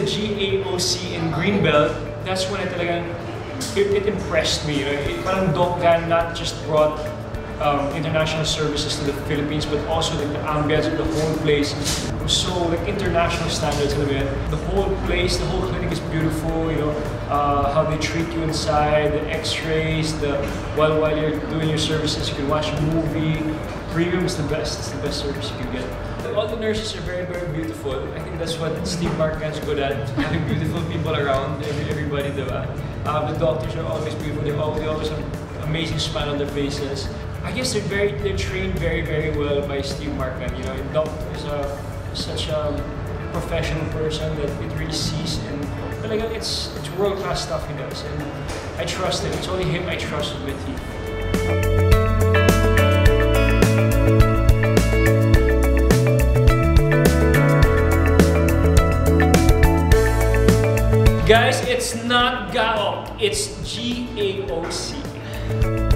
GAOC in Greenbelt, that's when I talagang, it, it impressed me. You know? It, not just brought um, international services to the Philippines, but also like, the ambience of the whole place so like international standards. The whole place, the whole clinic is beautiful. You know uh, how they treat you inside, the X-rays, the while while you're doing your services, you can watch a movie. Premium is the best. It's the best service you can get. All the nurses are very, very beautiful. I think that's what Steve Mark Gan's good at, having beautiful people around, everybody, diba? Uh, the doctors are always beautiful. They always, they always have amazing smile on their faces. I guess they're very, they're trained very, very well by Steve Mark Gan. You know, the doctor is a, such a professional person that it really sees and talaga it's, it's world-class stuff he does. And I trust him. It's only him I trust with teeth. Guys, it's not GAO, it's G-A-O-C.